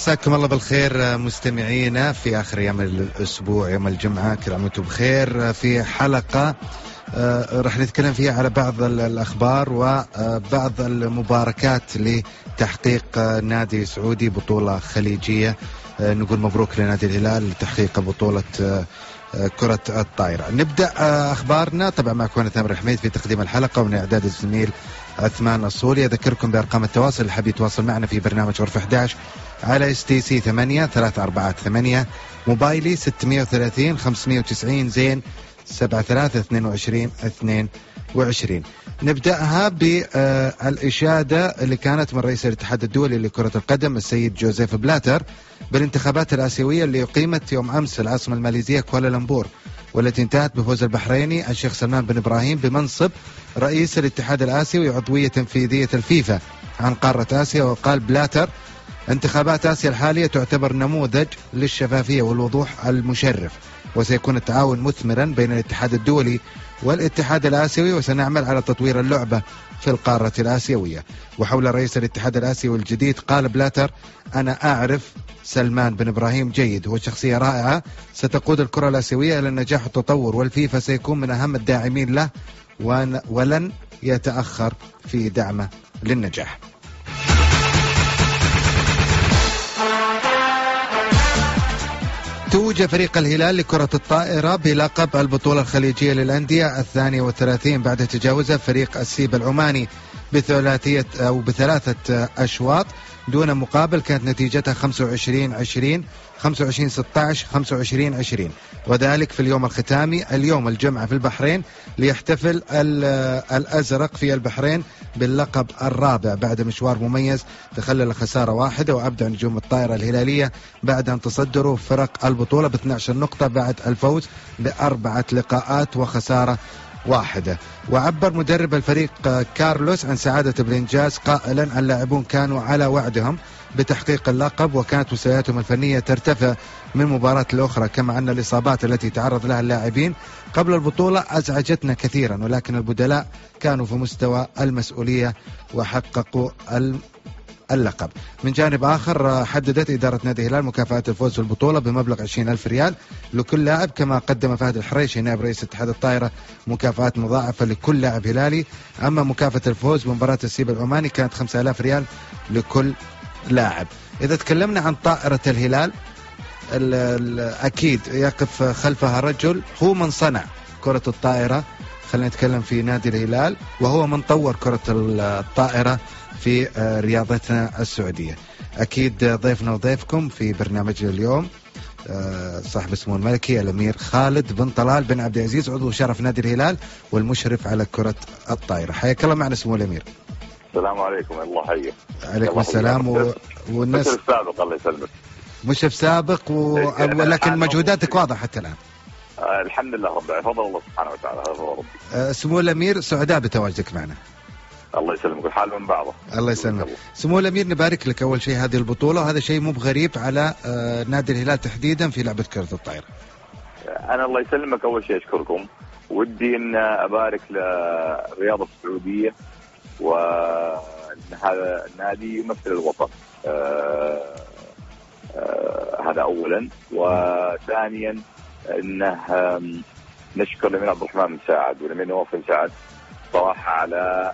مساكم الله بالخير مستمعينا في آخر أيام الأسبوع يوم الجمعة كل عام وأنتم بخير. في حلقة آه، راح نتكلم فيها على بعض الأخبار وبعض المباركات لتحقيق آه، نادي سعودي بطولة خليجية. آه، نقول مبروك لنادي الهلال لتحقيق بطولة كرة الطائرة. نبدأ أخبارنا. طبعا مع كونة تامر حميد في تقديم الحلقة ومن إعداد الزميل عثمان الصولي. أذكركم بأرقام التواصل اللي حاب يتواصل معنا في برنامج غرفة 11 على STC 8 348 موبايلي 630 590 زين 7322 22 نبدأها بالاشاده اللي كانت من رئيس الاتحاد الدولي لكرة القدم السيد جوزيف بلاتر بالانتخابات الآسيوية اللي أقيمت يوم أمس العاصمة الماليزية كوالالمبور والتي انتهت بفوز البحريني الشيخ سلمان بن إبراهيم بمنصب رئيس الاتحاد الآسيوي وعضويه تنفيذيه الفيفا عن قارة آسيا وقال بلاتر انتخابات آسيا الحالية تعتبر نموذج للشفافية والوضوح المشرف وسيكون التعاون مثمرا بين الاتحاد الدولي والاتحاد الآسيوي وسنعمل على تطوير اللعبة في القارة الآسيوية. وحول رئيس الاتحاد الآسيوي الجديد قال بلاتر أنا أعرف سلمان بن إبراهيم جيد هو شخصيه رائعة. ستقود الكرة الآسيوية إلى النجاح والتطور والفيفا سيكون من أهم الداعمين له ولن يتأخر في دعمه للنجاح. توج فريق الهلال لكرة الطائرة بلقب البطولة الخليجية للأندية الثانية والثلاثين بعد تجاوزه فريق السيب العماني بثلاثية أو بثلاثة أشواط. دون مقابل كانت نتيجتها 25 20 25 16 25 20 وذلك في اليوم الختامي اليوم الجمعة في البحرين ليحتفل الأزرق في البحرين باللقب الرابع. بعد مشوار مميز تخلل خسارة واحدة وأبدع نجوم الطائرة الهلالية بعد أن تصدروا فرق البطولة ب 12 نقطة بعد الفوز بأربعة لقاءات وخسارة واحدة. وعبر مدرب الفريق كارلوس عن سعادة بالإنجاز قائلا اللاعبون كانوا على وعدهم بتحقيق اللقب وكانت مستوياتهم الفنية ترتفع من مباراة الأخرى كما أن الإصابات التي تعرض لها اللاعبين قبل البطولة أزعجتنا كثيرا ولكن البدلاء كانوا في مستوى المسؤولية وحققوا اللقب. من جانب آخر حددت إدارة نادي الهلال مكافأة الفوز في البطولة بمبلغ 20 ألف ريال لكل لاعب كما قدم فهد الحريشي نائب رئيس اتحاد الطائرة مكافآت مضاعفة لكل لاعب هلالي. أما مكافأة الفوز بمباراة السيب العماني كانت 5000 ريال لكل لاعب. إذا تكلمنا عن طائرة الهلال ال ال أكيد يقف خلفها رجل هو من صنع كرة الطائرة. خلينا نتكلم في نادي الهلال وهو من طور كرة الطائرة. في آه، رياضتنا السعودية. أكيد ضيفنا وضيفكم في برنامجنا اليوم آه، صاحب السمو الملكي الأمير خالد بن طلال بن عبد العزيز عضو شرف نادي الهلال والمشرف على كرة الطائره حياك الله معنا سمو الأمير. السلام عليكم الله يحييك. عليكم السلام و... والناس مشرف سابق الله يسلمك. مشرف سابق و... إيه، ولكن مجهوداتك واضحة حتى الآن. آه الحمد لله رب العالمين. فضل الله سبحانه وتعالى هذا هو ربي. سمو الأمير سعداء بتواجدك معنا. الله يسلمك. الحال من بعضه. الله يسلمك. سمو الأمير نبارك لك أول شيء هذه البطولة وهذا شيء مو بغريب على آه نادي الهلال تحديدا في لعبة كرة الطائره أنا الله يسلمك. أول شيء أشكركم. ودي أن أبارك للرياضه السعودية وان هذا النادي يمثل الوطن. آه آه هذا اولا. وثانيا إنه نشكر الأمير عبد الرحمن بن سعد والأمير نواف بن سعد صراحة على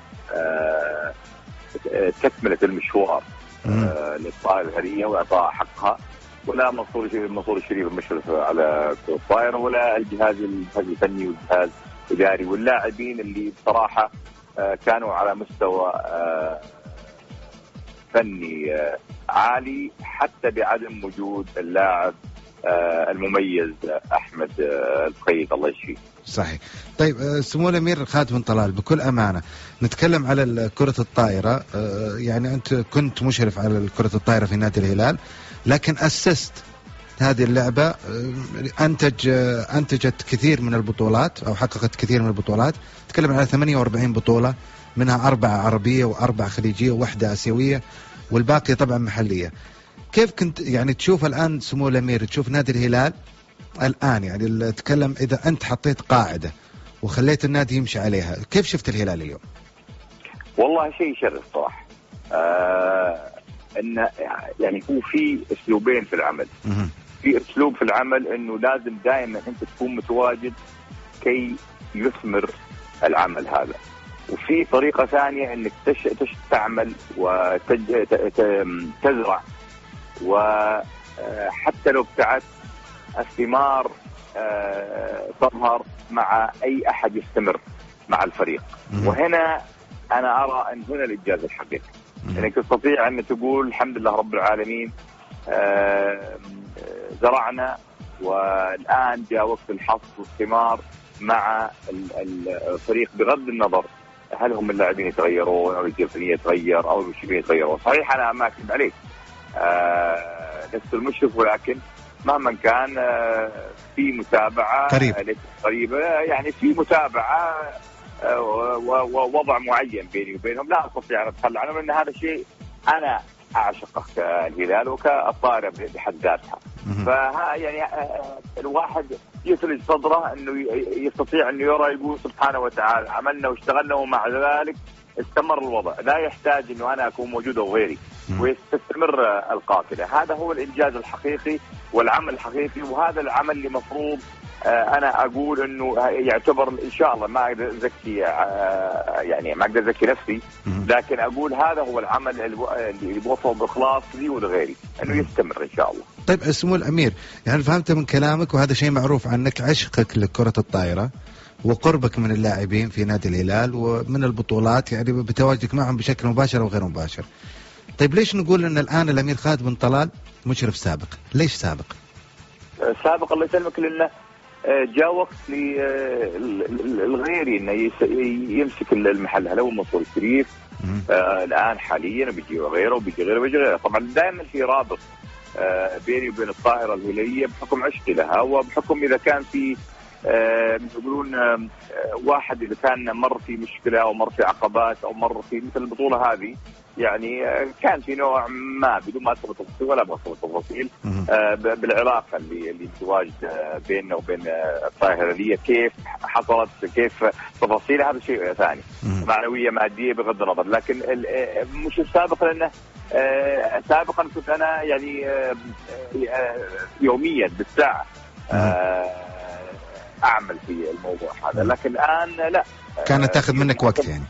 تكملة المشوار آه، للطائرة الهريه وإعطاء حقها ولا منصور منصور الشريف المشرف على الطائرة ولا الجهاز الجهاز الفني والجهاز الإداري واللاعبين اللي بصراحة آه، كانوا على مستوى فني عالي حتى بعدم وجود اللاعب آه، المميز أحمد آه، القيد الله يشفيه. صحيح. طيب آه، سمو الأمير خالد بن طلال بكل أمانة نتكلم على كرة الطائرة يعني أنت كنت مشرف على كرة الطائرة في نادي الهلال لكن أسست هذه اللعبة أنتج أنتجت كثير من البطولات أو حققت كثير من البطولات تكلم على 48 بطولة منها أربعة عربية وأربعة خليجية وواحدة آسيوية والباقي طبعا محلية. كيف كنت يعني تشوف الآن سمو الأمير تشوف نادي الهلال الآن يعني اتكلم إذا أنت حطيت قاعدة وخليت النادي يمشي عليها كيف شفت الهلال اليوم؟ والله شيء يشرف صراحة. آه ان يعني هو في أسلوبين في العمل في أسلوب في العمل إنه لازم دائما أنت تكون متواجد كي يثمر العمل هذا وفي طريقة ثانية إنك تش... تش تعمل وتزرع وحتى لو ابتعدت الثمار آه، تظهر مع أي أحد يستمر مع الفريق. وهنا أنا أرى أن هنا الإنجاز الحقيقي. انك تستطيع أن تقول الحمد لله رب العالمين آه، زرعنا والآن جاء وقت الحصد والثمار مع الفريق بغض النظر هل هم اللاعبين يتغيرون أو الجهه الفنيه يتغير أو المشرفين يتغيرون، صحيح أنا ما أكذب عليك. آه لست المشرف ولكن مهما كان آه في متابعة قريب. قريبه يعني في متابعة آه ووضع معين بيني وبينهم. لا استطيع ان أتخلى عنه لأن هذا الشيء أنا أعشقه كالهلال وكالطائرة بحد ذاتها. فها يعني آه، الواحد يثلج صدره إنه يستطيع إنه يرى يقول سبحانه وتعالى عملنا واشتغلنا ومع ذلك استمر الوضع. لا يحتاج إنه أنا أكون موجود أو غيري. ويستمر القافله هذا هو الإنجاز الحقيقي والعمل الحقيقي وهذا العمل اللي مفروض آه، أنا أقول إنه يعتبر إن شاء الله ما أقدر أزكي آه، يعني ما أقدر أزكي نفسي لكن أقول هذا هو العمل اللي بوفر بإخلاص لي ولغيري إنه يستمر إن شاء الله. طيب سمو الأمير يعني فهمت من كلامك؟ وهذا شيء معروف عنك عشقك لكرة الطائرة وقربك من اللاعبين في نادي الهلال ومن البطولات يعني بتواجدك معهم بشكل مباشر أو غير مباشر. طيب ليش نقول إن الآن الأمير خالد بن طلال مشرف سابق؟ ليش سابق؟ سابق الله يسلمك لأنه جاء وقت للغيري إنه يمسك المحل هذا ومنصور الشريف آه الآن حاليا بيجي غيره وبيجي غيره وبيجي غيره طبعا دائما في رابط آه بيني وبين الطائرة الهلاليه بحكم عشقي لها وبحكم إذا كان في آه يقولون آه واحد إذا كان مر في مشكلة أو مر في عقبات أو مر في مثل البطولة هذه يعني آه، كان في نوع ما بدون ما اذكر التفاصيل ولا بذكر التفاصيل آه، بالعلاقة اللي اللي تواجد آه، بيننا وبين الطائرة الهلاليه كيف حصلت كيف تفاصيل هذا شيء ثاني. معنوية مادية بغض النظر. لكن مش السابق لأنه سابقا كنت أنا يعني يوميا بالساعة أعمل في الموضوع هذا لكن الآن لا. كانت تأخذ منك وقت يعني.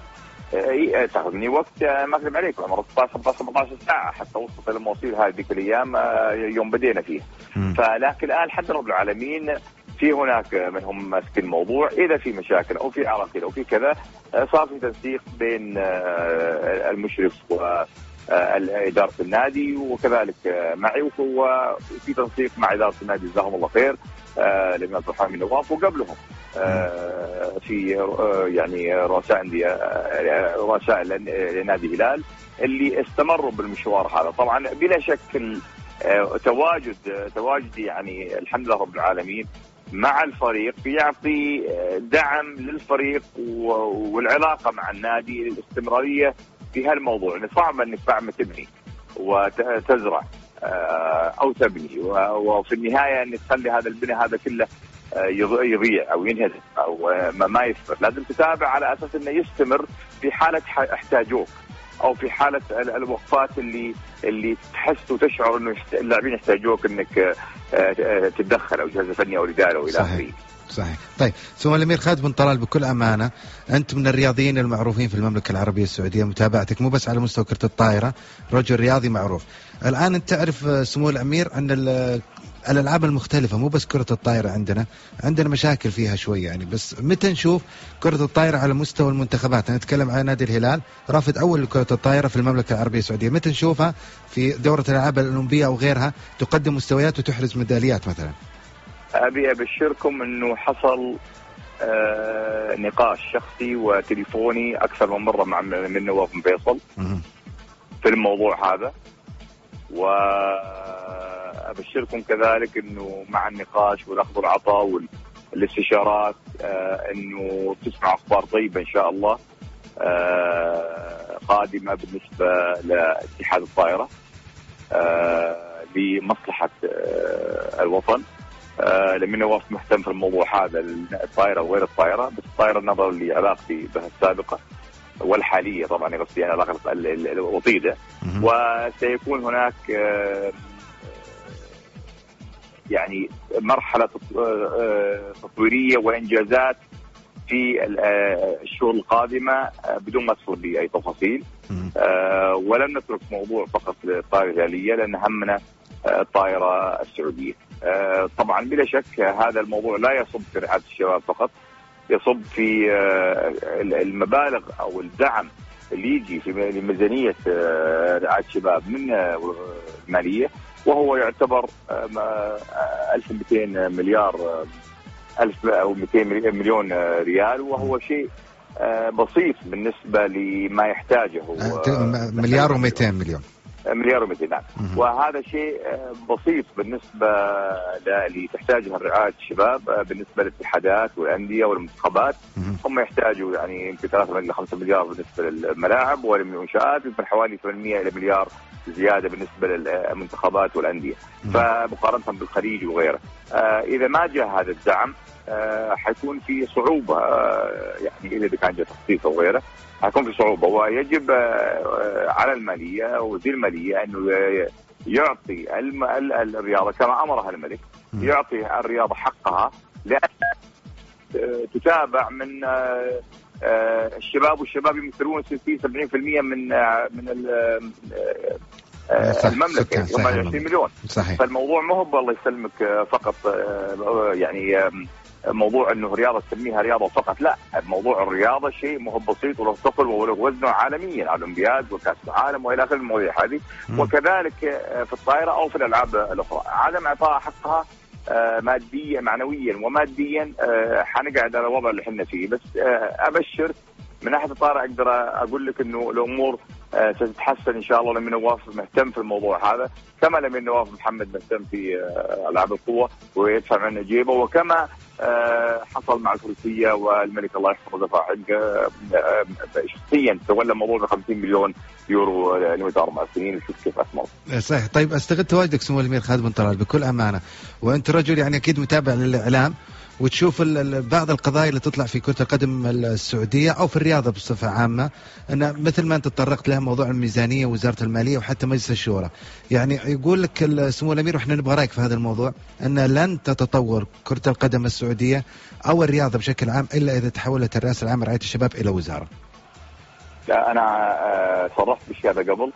إي تاخذني وقت ما اكذب عليك عمر 16 17 ساعة حتى وصلت إلى المواصيل هذه ذيك الأيام آه، يوم بدينا فيه. فلكن الآن الحمد لله رب العالمين في هناك منهم ماسكين الموضوع إذا في مشاكل أو في عراقيل أو في كذا آه، صار في تنسيق بين آه، المشرف و إدارة النادي وكذلك معي وفي تنسيق مع إدارة النادي جزاهم الله خير لمن عبد الرحمن نواف وقبلهم. آه، في آه، يعني رؤساء انديه آه، رؤساء لنادي الهلال اللي استمروا بالمشوار هذا. طبعا بلا شك تواجد تواجدي يعني الحمد لله رب العالمين مع الفريق بيعطي دعم للفريق والعلاقة مع النادي الاستمرارية في هالموضوع يعني صعب إنك بعد ما تبني وتزرع أو تبني. وفي النهاية إنك تخلي هذا البناء هذا كله آه، يضيع أو ينهدم أو آه، ما يستمر، لازم تتابع على أساس إنه يستمر في حالة احتاجوك أو في حالة الوقفات اللي اللي تحس وتشعر إنه اللاعبين يحتاجوك إنك آه، تتدخل أو جهاز فني أو رجال أو إلى آخره. صحيح. طيب سمو الأمير خالد بن طلال بكل أمانة أنت من الرياضيين المعروفين في المملكة العربية السعودية متابعتك مو بس على مستوى كرة الطائره رجل رياضي معروف. الآن أنت تعرف سمو الأمير أن الألعاب المختلفة مو بس كرة الطائره عندنا عندنا مشاكل فيها شوي يعني. بس متى نشوف كرة الطائره على مستوى المنتخبات؟ أنا أتكلم عن نادي الهلال رافد أول لكرة الطائره في المملكة العربية السعودية. متى نشوفها في دورة الألعاب الأولمبية أو غيرها تقدم مستويات وتحرز ميداليات مثلا؟ أبي أبشركم إنه حصل آه نقاش شخصي وتليفوني أكثر من مرة مع من نواف بن فيصل في الموضوع هذا. وأبشركم كذلك إنه مع النقاش والأخذ والعطاء والاستشارات آه إنه تسمع أخبار طيبة إن شاء الله آه قادمة بالنسبة لاتحاد الطائرة آه لمصلحة آه الوطن. آه لمن نواف مهتم في الموضوع هذا الطائرة وغير الطائرة بس الطائرة نظرا لعلاقتي بها السابقة والحالية طبعا قصدي أنا العلاقه الوطيده وسيكون هناك يعني مرحلة تطويرية وإنجازات في الشهور القادمة بدون ما تدخل باي تفاصيل. ولن نترك موضوع فقط الطائره الهلاليه لأن همنا الطائرة السعودية. طبعا بلا شك هذا الموضوع لا يصب في رعاية الشباب فقط يصب في المبالغ أو الدعم اللي يجي في ميزانيه رعاية الشباب من المالية وهو يعتبر 1200 مليار 1000 أو 200 مليون ريال وهو شيء بسيط بالنسبة لما يحتاجه مليار و200 مليون. مليار و200 نعم وهذا شيء بسيط بالنسبة اللي تحتاجها رعايه الشباب بالنسبة للاتحادات والأندية والمنتخبات. هم يحتاجوا يعني يمكن 3 إلى 5 مليار بالنسبة للملاعب والمنشات يمكن حوالي 800 إلى مليار زيادة بالنسبة للمنتخبات والأندية. فمقارنة بالخليج وغيره. آه إذا ما جاء هذا الدعم آه حيكون في صعوبة آه يعني إذا كان جاء تخصيص أو غيره. حيكون في صعوبه ويجب آه على المالية وزير المالية إنه يعطي الم... الرياضة كما أمرها الملك يعطي الرياضة حقها لأن تتابع من الشباب والشباب يمثلون 60 70% من من المملكة هم 20 مليون. صحيح. فالموضوع ما هو الله يسلمك فقط يعني موضوع انه رياضة تسميها رياضة فقط لا موضوع الرياضة شيء مو بسيط وله ثقل وله وزنه عالميا على الأولمبياد وكأس العالم وإلى اخره المواضيع هذه. وكذلك في الطائرة أو في الألعاب الأخرى. عدم إعطاء حقها ماديا معنويا وماديا حنقعد على الوضع اللي إحنا فيه. بس أبشر من ناحية الطائرة أقدر أقول لك إنه الأمور ستتحسن إن شاء الله لما نواف مهتم في الموضوع هذا كما لما نواف محمد مهتم في ألعاب القوة ويدفع عنا جيبه وكما حصل مع الفروسيه والملك الله يحفظه دفع شخصيا تولى موضوع ب 50 مليون يورو لمده أربع سنين وشوف كيف اثمر. صحيح. طيب أستغل تواجدك سمو الأمير خالد بن طلال بكل أمانة. وأنت رجل يعني أكيد متابع للإعلام. وتشوف بعض القضايا اللي تطلع في كرة القدم السعودية أو في الرياضة بصفة عامة أن مثل ما أنت تطرقت لها موضوع الميزانية وزارة المالية وحتى مجلس الشورى. يعني يقول لك سمو الأمير وإحنا نبغى رأيك في هذا الموضوع أن لن تتطور كرة القدم السعودية أو الرياضة بشكل عام إلا إذا تحولت الرئاسة العامة رعاية الشباب إلى وزارة. لا أنا صرحت بالشيء هذا قبل.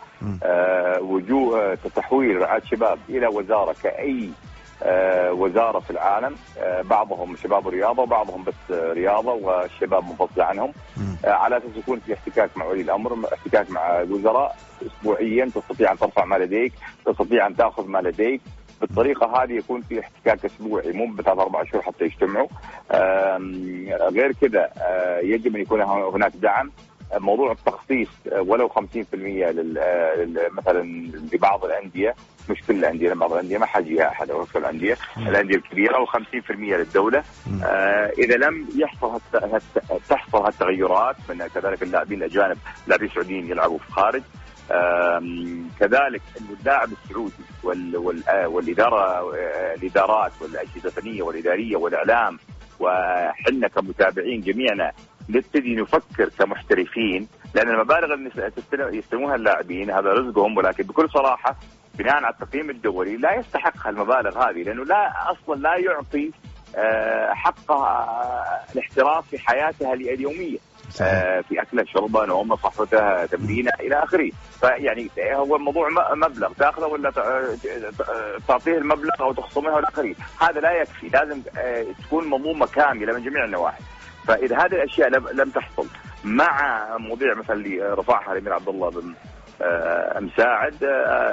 وجوه تحويل رعاية الشباب إلى وزارة كأي وزارة في العالم. بعضهم شباب الرياضه وبعضهم بس رياضة والشباب منفصل عنهم. على أساس يكون في احتكاك مع ولي الأمر احتكاك مع الوزراء اسبوعيا تستطيع أن ترفع ما لديك تستطيع أن تأخذ ما لديك. بالطريقة هذه يكون في احتكاك أسبوعي مو بثلاث أربع شهور حتى يجتمعوا. غير كذا يجب أن يكون هناك دعم. موضوع التخصيص ولو 50% لل مثلا لبعض الأندية مش كل الأندية بعض الأندية ما حاجيها أحد أو الأندية الأندية الكبيرة و50% للدولة. آه إذا لم يحصل هت... هت... تحصل هالتغيرات من كذلك اللاعبين الأجانب لاعبين سعوديين يلعبوا في الخارج كذلك اللاعب السعودي وال... وال... والإدارة الإدارات والأجهزة الفنية والإدارية والإعلام وحنا كمتابعين جميعنا نبتدي نفكر كمحترفين لأن المبالغ اللي يستلموها اللاعبين هذا رزقهم ولكن بكل صراحة بناء على التقييم الدولي لا يستحق المبالغ هذه لأنه لا أصلا لا يعطي حقه الاحتراف في حياتها اليومية. في اكله شربه نومه صحته تمرينه إلى آخره. فيعني هو الموضوع مبلغ تأخذه ولا تعطيه المبلغ أو تخصمه إلى آخره. هذا لا يكفي لازم تكون منظومه كاملة من جميع النواحي. فإذا هذه الأشياء لم تحصل مع مواضيع مثلا اللي رفعها الأمير عبد الله بن مساعد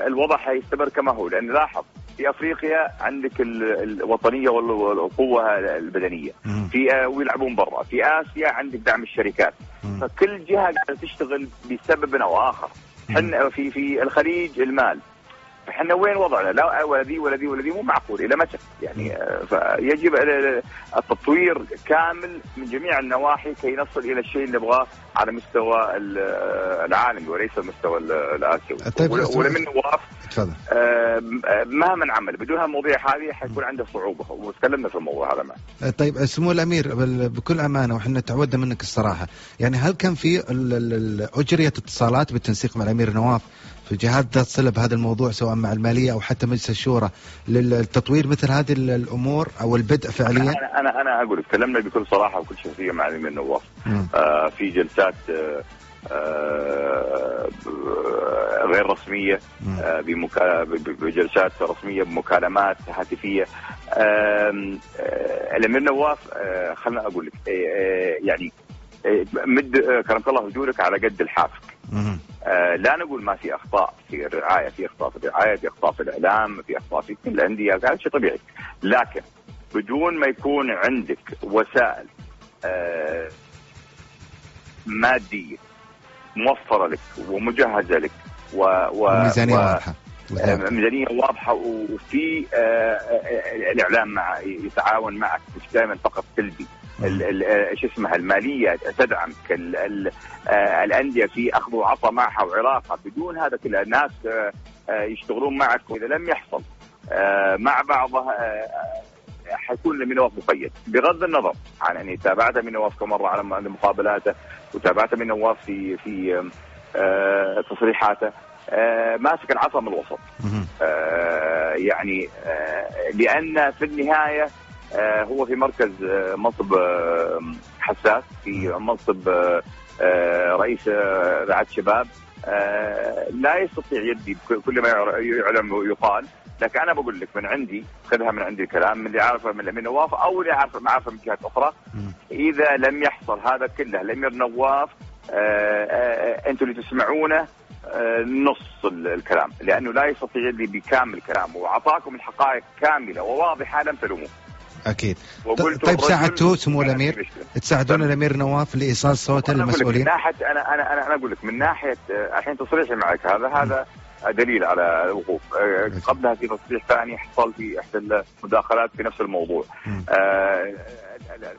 الوضع حيستمر كما هو. لأن لاحظ في أفريقيا عندك الوطنية والقوة البدنية. في ويلعبون برا. في آسيا عندك دعم الشركات. فكل جهة قاعدة تشتغل بسبب أو آخر. حنا في في الخليج المال. فاحنا وين وضعنا؟ لا ولا ذي ولا ذي ولا ذي مو معقول إلى متى؟ يعني آه، فيجب التطوير كامل من جميع النواحي كي نصل إلى الشيء اللي نبغاه على مستوى العالمي وليس المستوى الآسيوي. طيب ولمن نواف مهما عمل بدون هالمواضيع هذه حيكون عنده صعوبة وتكلمنا في الموضوع هذا معه. طيب سمو الأمير بكل أمانة وحنا تعودنا منك الصراحة، يعني هل كان في اجريت اتصالات بالتنسيق مع الأمير نواف الجهات ذات صله بهذا الموضوع سواء مع المالية أو حتى مجلس الشورى للتطوير مثل هذه الأمور أو البدء فعليا؟ أنا أنا أنا أقول تكلمنا بكل صراحة وكل شفافيه مع الامير نواف آه في جلسات آه آه غير رسمية آه بجلسات رسمية بمكالمات هاتفية. آه الامير نواف آه خلنا أقول لك يعني مد كرمك الله وجودك على قد الحافك. آه لا نقول ما في أخطاء في الرعايه في إخطاء في الرعاية في إخطاء في الإعلام في إخطاء في كل الأندية هذا شيء طبيعي. لكن بدون ما يكون عندك وسائل آه مادية موفرة لك ومجهزة لك و, و ميزانية واضحة. ميزانية واضحة وفي آه الإعلام مع يتعاون معك مش دائما فقط سلبي شو اسمها المالية تدعم الأندية في أخذ وعطاء معها وعلاقه بدون هذا كله الناس يشتغلون معك واذا لم يحصل مع بعضها حيكون لمنواف مقيد بغض النظر عن أني تابعت من نواف كم مره على مقابلاته وتابعت من نواف في في تصريحاته ماسك العصا من الوسط. يعني لأن في النهاية هو في مركز منصب حساس في منصب رئيس رعاية شباب. لا يستطيع يدي كل ما يعلم ويقال. لكن أنا بقول لك من عندي خذها من عندي الكلام من اللي عارفه من الامير نواف أو اللي عارفه ما عارفه من جهات أخرى. إذا لم يحصل هذا كله الامير نواف أنتم اللي تسمعونه نص الكلام. لأنه لا يستطيع يدي بكامل كلامه. وأعطاكم الحقائق كاملة وواضحة لم تلوموه. أكيد. طيب ساعدتوه سمو الأمير. تساعدون الأمير نواف لإيصال صوته للمسؤولين؟ من ناحيه أنا أنا أنا, أنا أقول لك من ناحية الحين تصريحي معك. هذا هذا دليل على الوقوف. قبلها في تصريح ثاني حصل في إحدى المداخلات في نفس الموضوع. آه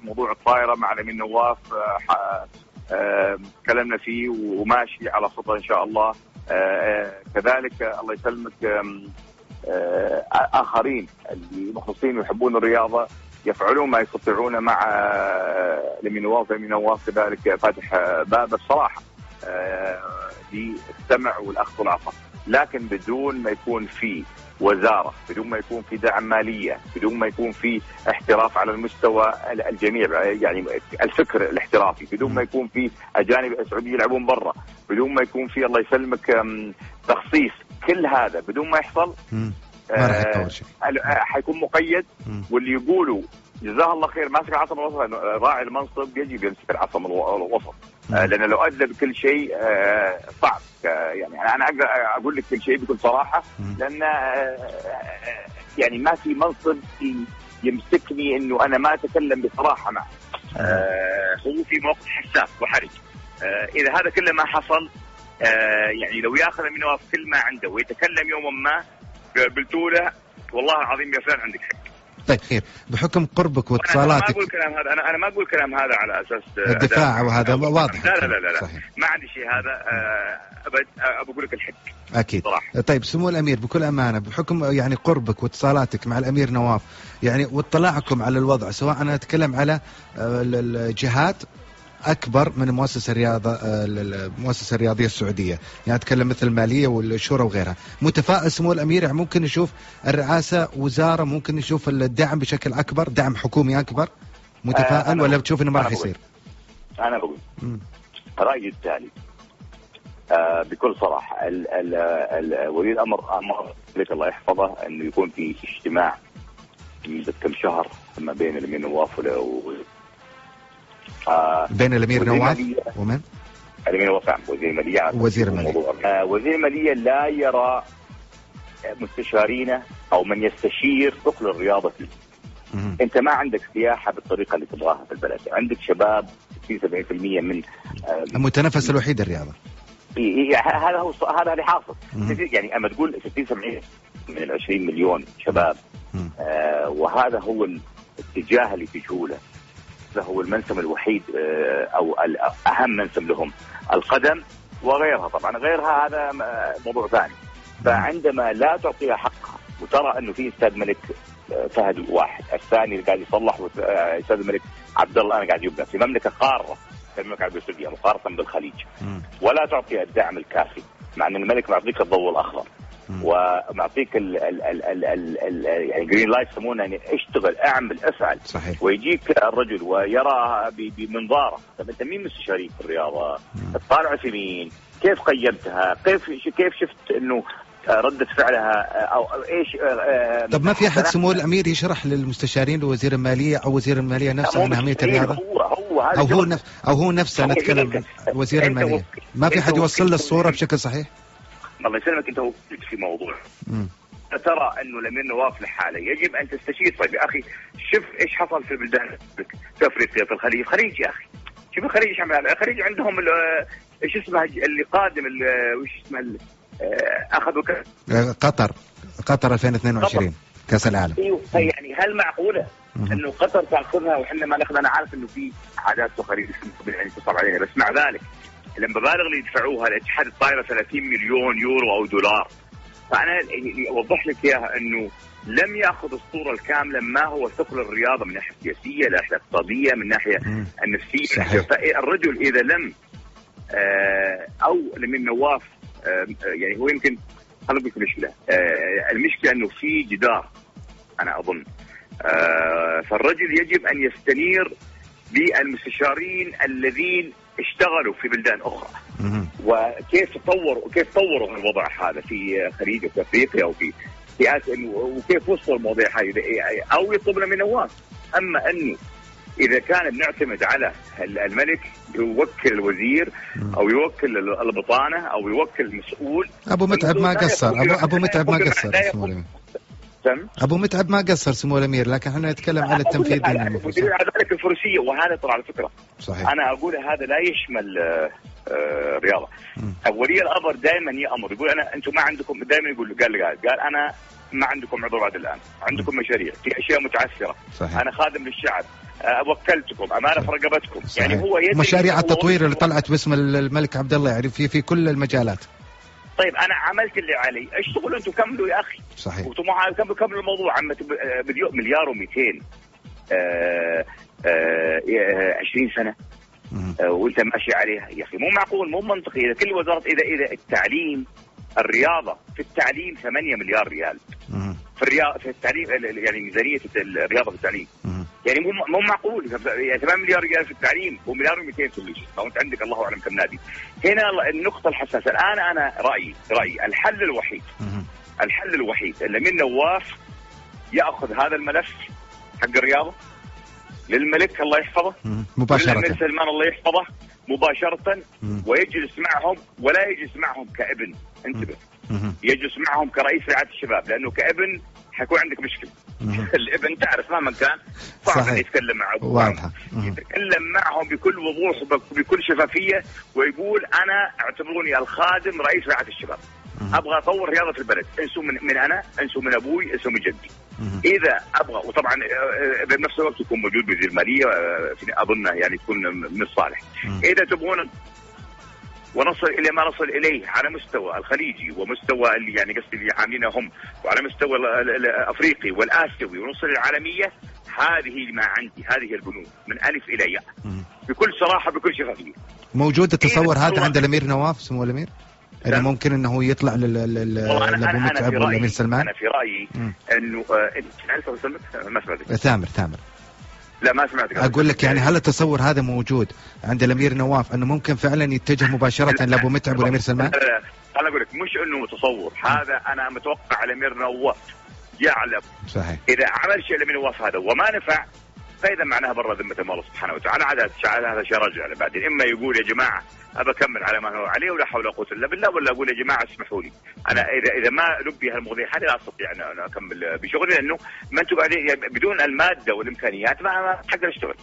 موضوع الطائره مع الأمير نواف. آه تكلمنا فيه وماشي على خطة إن شاء الله. آه كذلك الله يسلمك آخرين اللي مخلصين ويحبون الرياضة يفعلون ما يستطيعون مع الامين نواف الامين نواف كذلك فاتح باب الصراحة للسمع والأخذ والعطاء. لكن بدون ما يكون في وزارة بدون ما يكون في دعم مالية بدون ما يكون في احتراف على المستوى الجميع يعني الفكر الاحترافي بدون ما يكون في أجانب سعوديين يلعبون برا بدون ما يكون في الله يسلمك تخصيص كل هذا بدون ما يحصل ما راح يتطور شيء. حيكون مقيد. واللي يقولوا جزاه الله خير ماسك العصا من الوسط راعي المنصب يجب يمسك العصا من الوسط. آه لأنه لو ادى بكل شيء آه صعب. يعني أنا أقدر أقول لك كل شيء بكل صراحة لأن آه يعني ما في منصب يمسكني إنه أنا ما أتكلم بصراحة معه. هو في موقف حساس وحرج. إذا هذا كله ما حصل يعني لو ياخذ من نواف كل ما عنده ويتكلم يوما ما قلت له والله العظيم يا فلان عندك حق. طيب خير. بحكم قربك واتصالاتك أنا ما أقول كلام هذا أنا أنا ما أقول كلام هذا على أساس الدفاع وهذا واضح. لا لا لا, لا, لا. صحيح. ما عندي شيء هذا أبد بقول لك الحق. أكيد. صراحة. طيب سمو الأمير بكل أمانة بحكم يعني قربك واتصالاتك مع الأمير نواف يعني واطلاعكم على الوضع سواء أنا أتكلم على الجهات أكبر من المؤسسه الرياضة المؤسسه الرياضية السعودية، يعني أتكلم مثل المالية والشورى وغيرها، متفائل سمو الأمير يعني ممكن نشوف الرئاسة وزارة ممكن نشوف الدعم بشكل أكبر، دعم حكومي أكبر. متفائل آه ولا بتشوف إنه ما راح يصير؟ أنا بقول رأيي التالي آه بكل صراحة ال ال ال ولي الأمر أمر الله يحفظه إنه يكون في اجتماع مده كم شهر ما بين الامير نواف آه بين الأمير نواف ومن؟ الأمير نواف نعم وزير الماليه وزير الماليه آه وزير الماليه لا يرى مستشارينه أو من يستشير ثقل الرياضة فيه. أنت ما عندك سياحة بالطريقة اللي تبغاها في البلد، عندك شباب في 70% من المتنفس الوحيد الرياضة. هذا هو هذا اللي حاصل. مم. يعني أما تقول 60 70 من ال 20 مليون شباب مم. آه وهذا هو الاتجاه اللي يتجهوا له هذا هو المنسم الوحيد آه أو أهم منسم لهم. القدم وغيرها. طبعا غيرها هذا م- موضوع ثاني. فعندما لا تعطيها حقها وترى أنه في أستاذ ملك آه، فهد واحد. الثاني اللي قاعد يصلح آه، أستاذ الملك عبد الله أنا قاعد يبنى. في مملكة قاره كالمملكه العربية السعودية مقارنة بالخليج. ولا تعطي الدعم الكافي مع أن الملك معطيك الضوء الأخضر. ومعطيك ال ال ال ال ال ال يعني لايت يسمونه يعني اشتغل أعمل أفعل. صحيح. ويجيك الرجل ويرى ب- بمنظاره. طب أنت مين مستشاريك في الرياضه؟ تطالع في مين؟ كيف قيمتها؟ كيف كيف شفت إنه ردة فعلها؟ أو إيش آه، طب ما في أحد سمو الأمير يشرح للمستشارين لوزير المالية أو وزير المالية نفسه مو عن أهمية الرياضة؟ هو هو هذا أو هو شغل- نفس أو هو نفسه نتكلم وزير المالية. ما في أنت حد يوصل له الصورة بشكل صحيح؟ الله يسلمك انت وكلت في موضوع. ترى انه الامير نواف لحاله يجب أن تستشير. طيب يا أخي شوف إيش حصل في البلدان في أفريقيا في الخليج. الخليج يا أخي. شوف الخليج إيش عمل الخليج عندهم إيش اسمها اللي قادم وش اسمه ال- آه، أخذوا قطر. قطر 2022 كأس العالم. أيوه. يعني هل معقولة. إنه قطر تاخذها وحنا ما ناخذها؟ أنا عارف إنه في عادات وتقاليد يعني تصعب علينا بس مع ذلك المبالغ اللي يدفعوها الاتحاد الطائرة 30 مليون يورو أو دولار فأنا أوضح لك إياها إنه لم يأخذ الصورة الكاملة ما هو ثقل الرياضة من ناحية سياسية، من ناحيه اقتصادية، من ناحية. النفسية، صحيح. فالرجل إذا لم آه، أو الامير نواف آه، يعني هو يمكن خلينا نقول مشكله آه، المشكلة إنه في جدار أنا أظن فالرجل يجب أن يستنير بالمستشارين الذين اشتغلوا في بلدان أخرى. وكيف تطوروا كيف طوروا الوضع هذا في وفي أفريقيا وفي في اسيا وكيف وصلوا المواضيع هذه؟ أو يطلبنا من نواف أما انه إذا كان بنعتمد على الملك يوكل الوزير. أو يوكل البطانة أو يوكل المسؤول. أبو متعب ما قصر. ابو لا متعب ما قصر. تم. أبو متعب ما قصر سمو الأمير لكن إحنا نتكلم على التنفيذ من على- ذلك الفروسية وهذا طبعا على فكرة. صحيح. أنا أقول هذا لا يشمل آه، آه، رياضة. ولي الأمر دائما يامر يقول أنا أنتم ما عندكم دائما يقول قال قال قال أنا ما عندكم عذر بعد الآن. عندكم مشاريع في أشياء متعثرة. صحيح. أنا خادم للشعب آه، وكلتكم أمانة في رقبتكم. يعني هو مشاريع التطوير اللي طلعت باسم الملك عبد الله يعني في في كل المجالات. طيب أنا عملت اللي علي. اشتغلوا أنتم؟ كملوا يا أخي. صحيح. وطموح كملوا كملوا الموضوع؟ عم مليار مليار و200 20 سنة. مهم. آه، وأنت ماشي عليها. يا أخي مو معقول مو منطقي. إذا كل وزارة اذا إذا التعليم الرياضة في التعليم 8 مليار ريال. في الرياضه في التعليم ال- ال- يعني ميزانية الرياضة في التعليم. يعني مو مو معقول يعني 8 مليار ريال في التعليم ومليار و200 في الشيء وانت عندك الله أعلم كم نادي هنا النقطة الحساسة الآن أنا رايي رأيي الحل الوحيد. الحل الوحيد اللي من نواف يأخذ هذا الملف حق الرياضة للملك الله يحفظه. والامير مباشرة سلمان الله يحفظه مباشرة. ويجلس معهم ولا يجلس معهم كابن انتبه. يجلس معهم كرئيس رعاية الشباب لأنه كابن حيكون عندك مشكلة. الابن تعرف مهما كان صعب. إنه يتكلم مع ابوه واضحة مهم. يتكلم معهم بكل وضوح وبكل شفافية ويقول أنا اعتبروني الخادم رئيس رعاية الشباب. أبغى أطور رياضة البلد انسوا من, من أنا انسوا من أبوي انسوا من جدي. إذا أبغى وطبعا آه، آه، بنفس الوقت يكون موجود وزير المالية آه، اظن يعني تكون من الصالح. إذا تبغون ونصل إلى ما نصل إليه على مستوى الخليجي ومستوى اللي يعني قصدي اللي عاملينه هم وعلى مستوى ال- ال- الافريقي والآسيوي ونوصل للعالميه هذه ما عندي هذه البنود من ألف إلى ياء. بكل صراحة بكل شفافية موجود التصور إيه، هذا عند الأمير نواف سمو الأمير؟ انه نعم. ممكن إنه يطلع لأبو متعب في والامير سلمان؟ أنا في رأيي. إنه آه، إنت أبو سلمان؟ ما ثامر ثامر لا ما سمعتك أقول لك يعني هل التصور هذا موجود عند الامير نواف انه ممكن فعلا يتجه مباشره لابو متعب والامير سلمان؟ أنا أقول لك مش انه تصور هذا أنا متوقع الامير نواف يعلم صحيح اذا عمل شيء الامير نواف هذا وما نفع فإذا معناها برا ذمة الله سبحانه وتعالى عاد هذا شيء رجع بعدين اما يقول يا جماعة أبى أكمل على ما هو عليه ولا حول ولا قوة إلا بالله ولا أقول يا جماعة اسمحوا لي. أنا اذا إذا ما لبي هالمواضيع هذه لا أستطيع ان أكمل بشغلي لأنه ما أنتم بعدين يعني بدون المادة والإمكانيات ما حقدر اشتغل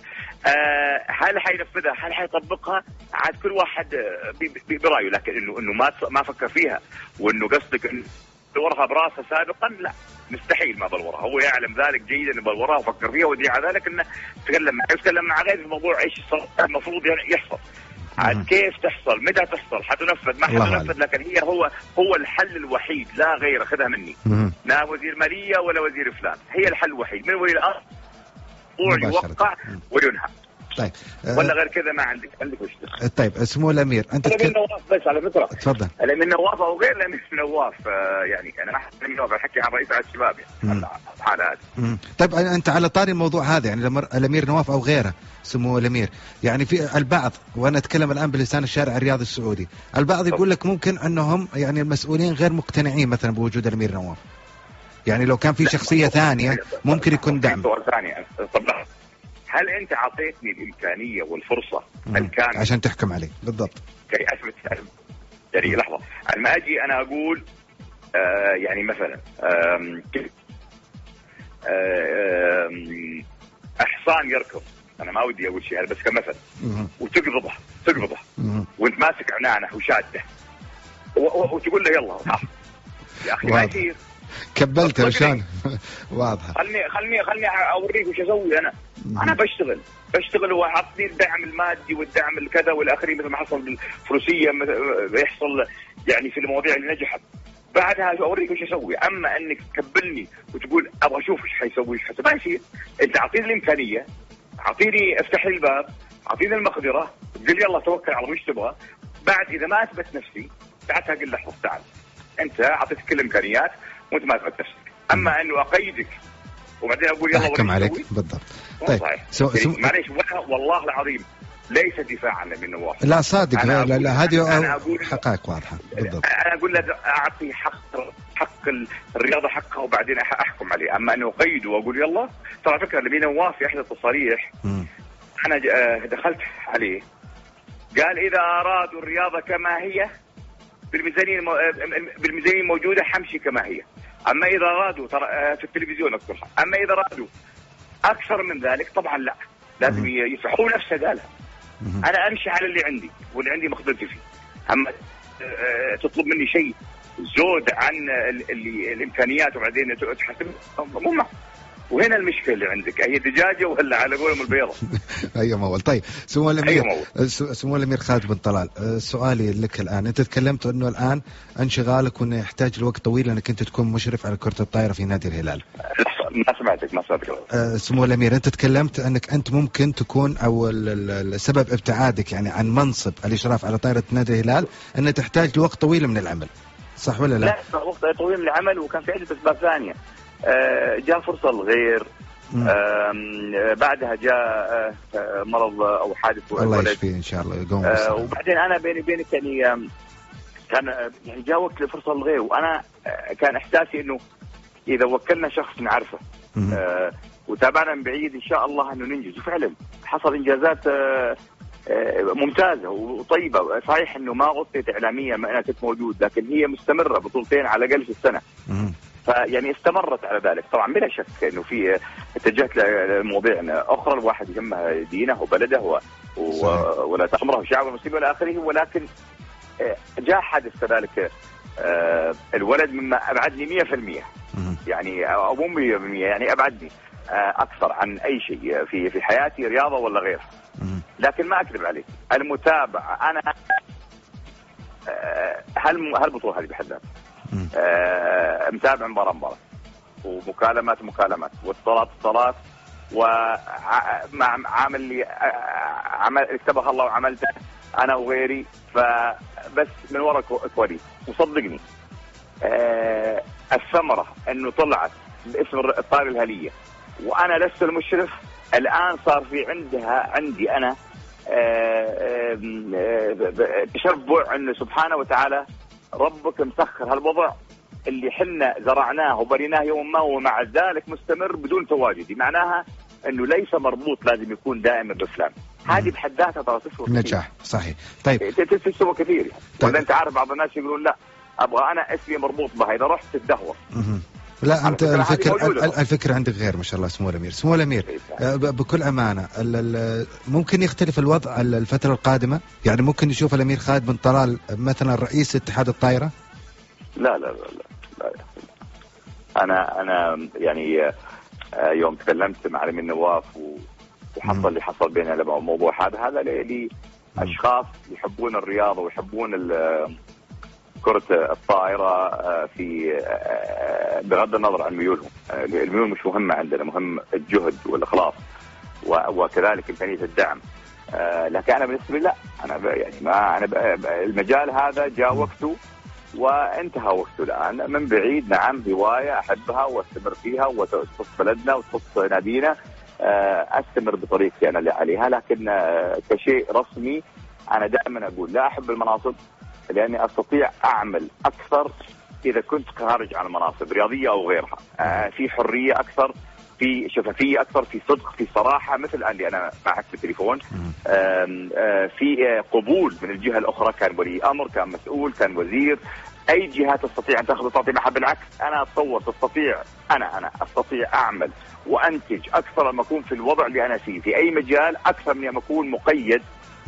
آه هل حينفذها؟ هل حيطبقها؟ عاد كل واحد برأيه. لكن انه إنه ما ما فكر فيها وإنه قصدك انه بلورها براسه سابقا؟ لا مستحيل ما بلورها. هو يعلم ذلك جيدا إنه بلورها وفكر فيها ودليل على ذلك إنه تكلم معي وتكلم مع غير في موضوع إيش المفروض يعني يحصل. عاد كيف تحصل؟ متى تحصل؟ حتنفذ ما حتنفذ لكن هي هو هو الحل الوحيد. لا غير خذها مني. لا وزير مالية ولا وزير فلان. هي الحل الوحيد. من ولي الامر. يوقع. وينهى طيب آه، ولا غير كذا ما عندك عندك مشكله طيب سمو الأمير أنت الأمير. نواف بس على فكره تفضل. الأمير نواف أو غير الأمير نواف آه، يعني أنا ما الأمير نواف أحكي عن رئيس عهد الشباب. يعني. الحاله هذه. طيب أنت على طاري الموضوع هذا يعني الأمير نواف أو غيره سمو الأمير. يعني في البعض وأنا أتكلم الآن بلسان الشارع الرياضي السعودي البعض يقول لك ممكن أنهم يعني المسؤولين غير مقتنعين مثلا بوجود الأمير نواف. يعني لو كان في شخصية ثانية ممكن يكون دعم. سؤال ثاني طب. هل أنت أعطيتني الإمكانية والفرصة. الكاملة عشان تحكم عليه بالضبط كي أثبت يعني لحظة لما أجي أنا أقول آه يعني مثلا آه، آم، إحصان يركض أنا ما ودي أقول شيء هذا بس كمثل. وتقبضه تقبضه. وأنت ماسك عنانه وشاده وتقول له يلا. يا أخي ما. يصير كبلته وشان واضحه خلني خلني خلني أوريك وش أسوي أنا. أنا بشتغل. بشتغل واعطني الدعم المادي والدعم الكذا والاخرين مثل ما حصل بالفروسية يحصل يعني في المواضيع اللي نجحت. بعدها أوريك وش أسوي. أما أنك تكبلني وتقول أبغى أشوف إيش حيسوي إيش حيسوي. ما يصير أنت أعطيني الإمكانية. أعطيني أفتح لي الباب. أعطيني المقدرة. قل يلا توكل على وش تبغى. بعد إذا ما أثبت نفسي ساعتها أقول لحظه تعال. أنت أعطيتك كل الإمكانيات. وانت ما اثبت نفسك أما انه أقيدك وبعدين أقول يلا أحكم عليك. بالضبط. طيب سو... يعني سو... معليش والله العظيم ليس دفاعا من نواف لا صادق. لا لا, لا هذه أنا أقول- حقائق واضحة. بالضبط. أنا أقول له أعطي حق حق الرياضة حقها وبعدين أحكم عليه. أما انه اقيده وأقول يلا ترى على فكرة نبي نواف في احدى التصاريح. أنا آه، دخلت عليه. قال إذا أرادوا الرياضة كما هي بالميزانية بالميزانية الموجودة حمشي كما هي. أما إذا ارادوا ترى آه، في التلفزيون اذكرها أما إذا ارادوا أكثر من ذلك طبعا لا. لازم يصح هو نفسه قالها. أنا أمشي على اللي عندي واللي عندي مقدرتي فيه. أما آه، تطلب مني شيء زود عن الإمكانيات وبعدين ت- تحاسب مو معه وهنا المشكلة اللي عندك. هي دجاجة ولا على قولهم البيضة؟ أيوه مول طيب سمو الأمير. أيوة مول. س- سمو الأمير خالد بن طلال. أه، سؤالي لك الآن. أنت تكلمت إنه الآن انشغالك وإنه يحتاج لوقت طويل إنك أنت تكون مشرف على كرة الطائرة في نادي الهلال. ما سمعتك ما سمعتك. أه، سمو الأمير أنت تكلمت إنك أنت ممكن تكون أو السبب ابتعادك يعني عن منصب الإشراف على طائرة نادي الهلال إنه تحتاج لوقت طويل من العمل. صح ولا لا؟ لا وقت طويل من العمل وكان في عدة أسباب ثانية. جاء فرصة للغير. آه، بعدها جاء آه، آه، مرض أو حادث الله يشفيه إن شاء الله يقوم آه،. وبعدين أنا بيني وبينك يعني كان آه، يعني جاء وقت لفرصة للغير. وأنا آه، كان إحساسي إنه إذا وكلنا شخص نعرفه. آه، وتابعنا من بعيد إن شاء الله إنه ننجز. وفعلا حصل إنجازات آه، آه، ممتازة وطيبة. صحيح إنه ما غطيت اعلاميا ما أنا كنت موجود لكن هي مستمرة بطولتين على الأقل في السنة. فيعني استمرت على ذلك. طبعا بلا شك إنه في اتجهت لمواضيع أخرى الواحد يهمها دينه وبلده و... و... ولا تأمره شعب المسلمين والى آخره ولكن آه، جاء حادث كذلك آه، الولد مما أبعدني 100% مم. يعني أو مو 100% يعني أبعدني آه، أكثر عن أي شيء في في حياتي رياضة ولا غيرها. لكن ما أكذب عليك المتابعة أنا آه، هل هالبطوله هذه بحد ذاتها؟ متابع مباراة مباراة. ومكالمات مكالمات واتصالات اتصالات ومع عامل لي آه، عمل كتبها الله وعملته أنا وغيري. فبس من وراء كو- كواليس. وصدقني آه، الثمرة إنه طلعت باسم الطائرة الهلية. وأنا لست المشرف. الآن صار في عندها عندي أنا آه، آه، تشبع إنه سبحانه وتعالى ربك مسخر هالوضع اللي حنا زرعناه وبريناه يوم ما ومع ذلك مستمر بدون تواجدي معناها إنه ليس مربوط لازم يكون دائما بفلان هذه بحد ذاتها ترى تسوى كثير. نجاح صحيح طيب ت- تسوى كثير يعني. طيب. ولا أنت عارف بعض الناس يقولون لا أبغى أنا اسمي مربوط بها إذا رحت تدهور. لا أنت الفكر الفكر عندك غير ما شاء الله سمو الأمير سمو الأمير إيه. ب- بكل أمانة ممكن يختلف الوضع ال- الفترة القادمة يعني ممكن نشوف الأمير خالد بن طلال مثلا رئيس اتحاد الطائرة لا لا لا لا, لا. أنا أنا يعني آه، يوم تكلمت مع الامير نواف و- مم. وحصل اللي حصل بيننا لما الموضوع هذا هذا لأشخاص يحبون الرياضة ويحبون ال- كرة الطائرة آه، في آه، بغض النظر عن ميولهم، آه، الميول مش مهمة عندنا، مهم الجهد والإخلاص و- وكذلك إمكانية الدعم. لكن أنا بالنسبة لي لا، أنا ب- يعني ما ب- المجال هذا جاء وقته وانتهى وقته الآن من بعيد نعم هواية أحبها وأستمر فيها وتخص بلدنا وتخص نادينا أستمر بطريقتي أنا اللي عليها لكن كشيء رسمي أنا دائما أقول لا أحب المناصب لأني أستطيع أعمل أكثر إذا كنت خارج عن المناصب رياضية أو غيرها. آه، في حرية أكثر في شفافية أكثر في صدق في صراحة مثل اللي أنا معك في التليفون. آم، آه، في آه، قبول من الجهة الأخرى كان ولي أمر كان مسؤول كان وزير. أي جهة تستطيع أن تاخذ تعطي معها بالعكس أنا أتصور تستطيع أنا أنا أستطيع أعمل وأنتج أكثر ما أكون في الوضع اللي أنا فيه. في أي مجال أكثر من ما أكون مقيد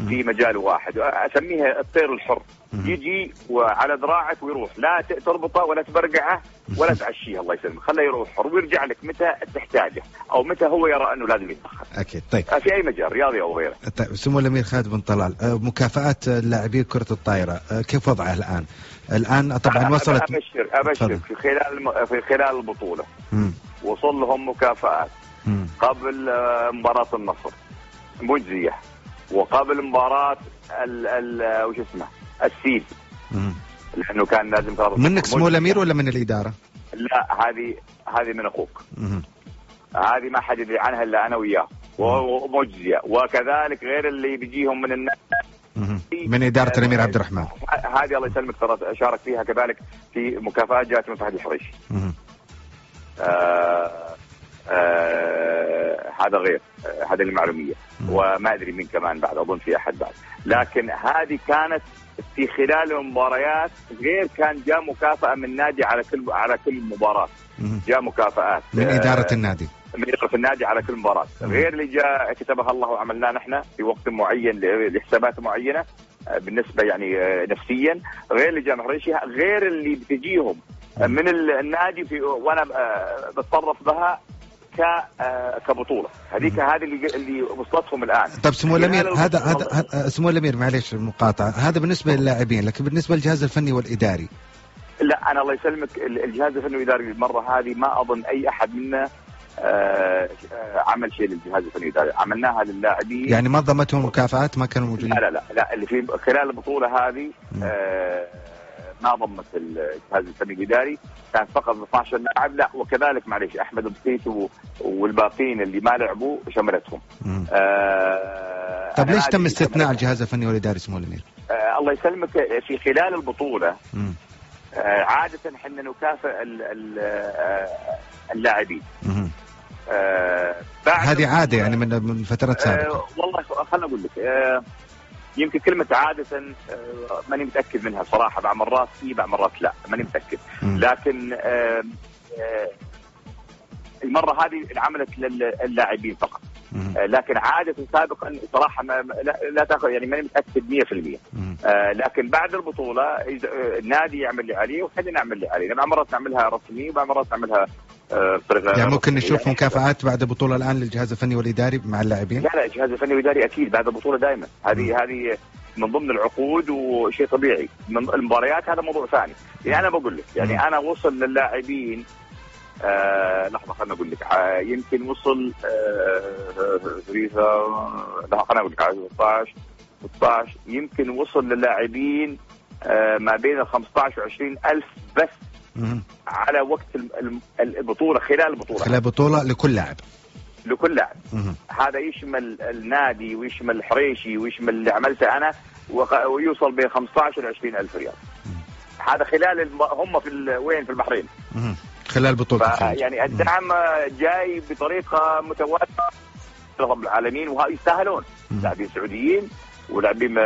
في مجال واحد. أسميها الطير الحر. يجي وعلى ذراعك ويروح. لا تربطه ولا تبرقعه ولا تعشيه الله يسلمك. خليه يروح حر ويرجع لك متى تحتاجه أو متى هو يرى أنه لازم يتأخر. أكيد. طيب. في أي مجال؟ رياضي أو غيره. طيب سمو الأمير خالد بن طلال. آه، مكافآت لاعبي كرة الطائرة. آه، كيف وضعها الآن؟ الآن طبعا وصلت أبشر أبشر. في خلال الم- في خلال البطولة. مم. وصل لهم مكافآت. مم. قبل آه، مباراة النصر. مجزية. وقبل مباراة ال ال وش اسمه السيل مم. لأنه كان لازم منك سمو. الأمير ولا من الإدارة؟ لا هذه هذه من أخوك. هذه ما حد يدري عنها إلا أنا وياه ومجزية وكذلك غير اللي بيجيهم من الناس. من إدارة الأمير عبد الرحمن هذه الله يسلمك ترى شارك فيها كذلك في مكافاه جاءت من فهد الحريشي. آه آه هذا غير آه هذا المعلومية. وما أدري مين كمان بعد أظن في أحد بعد لكن هذه كانت في خلال المباريات غير كان جاء مكافأة من نادي على كل على كل مباراة. جاء مكافآت من آه، إدارة النادي من إدارة النادي على كل مباراة. غير اللي جاء كتبها الله وعملناه نحن في وقت معين لحسابات معينة آه، بالنسبة يعني آه، نفسيا غير اللي جاء محرشي غير اللي بتجيهم آه،. من ال- النادي في وأنا آه، بتصرف بها آه، كبطولة. هذيك هذه اللي اللي وصلتهم الآن. طيب سمو الأمير هذا هذا سمو الأمير معليش المقاطعه هذا بالنسبة للاعبين لكن بالنسبة للجهاز الفني والإداري. لا أنا الله يسلمك ال- الجهاز الفني والإداري المرة هذه ما أظن أي أحد منا آه، آه، عمل شيء للجهاز الفني والإداري. عملناها للاعبين. يعني ما ضمتهم مكافآت ما كانوا موجودين. لا لا لا لا اللي في خلال البطولة هذه. آه ما ضمت الجهاز الفني الإداري كان فقط 12 لاعب لا وكذلك معليش أحمد بسيط والباقيين اللي ما لعبوا شملتهم. آه طيب أنا ليش تم استثناء. الجهاز الفني والإداري سمو الأمير؟ آه الله يسلمك في خلال البطولة مم. آه عادة إحنا نكافئ آه، اللاعبين. آه هذه عادة يعني من فترات سابقة آه والله خلنا أقول لك آه يمكن كلمة عادة آه ماني متأكد منها صراحة بعض مرات إي بعض مرات لا ماني متأكد. لكن المرة هذه انعملت للاعبين فقط. آه لكن عادة سابقا صراحة ما لا, لا تأخذ يعني ماني متأكد 100% مم. آه لكن بعد البطولة النادي يعمل اللي عليه وحنا نعمل اللي علينا بعض مرات نعملها رسمي وبعض مرات نعملها آه بطريقة يعني ممكن رسمية. نشوف مكافآت بعد البطوله الآن للجهاز الفني والإداري مع اللاعبين؟ لا لا الجهاز الفني والإداري أكيد بعد البطوله دائما هذه هذه من ضمن العقود وشيء طبيعي من المباريات هذا موضوع ثاني يعني أنا بقول لك يعني. أنا وصل للاعبين آه لحظة خليني أقول لك آه يمكن وصل آه ثلاثة لحظة خليني أقول لك آه، 16 16 يمكن وصل للاعبين آه ما بين ال 15 و 20 ألف بس مم. على وقت البطولة خلال البطولة. خلال بطولة لكل لاعب. لكل لاعب. مم. هذا يشمل النادي ويشمل الحريشي ويشمل اللي عملته أنا ويوصل بين 15 ل 20 ألف ريال. هذا خلال الم... هم في ال... وين؟ في البحرين. مم. خلال بطولة الخليج. يعني الدعم جاي بطريقة متواترة. رب العالمين ويستاهلون مم. لاعبين سعوديين ولاعبين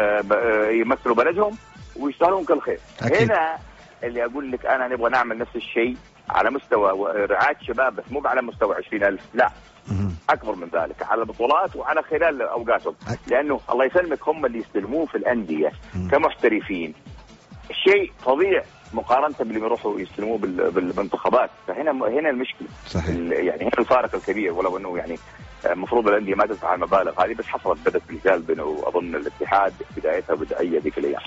يمثلوا بلدهم ويستاهلون كل خير. أكيد. هنا اللي أقول لك أنا نبغى نعمل نفس الشيء على مستوى رعاية شباب بس مو على مستوى 20000 لا. أكبر من ذلك على البطولات وعلى خلال أوقاتهم. لأنه الله يسلمك هم اللي يستلموه في الأندية. كمحترفين. شيء فظيع مقارنة باللي بيروحوا يستلموه بال- بالمنتخبات. فهنا هنا المشكلة. صحيح. يعني هنا الفارق الكبير ولو إنه يعني المفروض الانديه ما تدفع المبالغ هذه بس حصلت بدأت بالهلال بينه أظن الاتحاد بدايتها بدائية ذيك الأيام.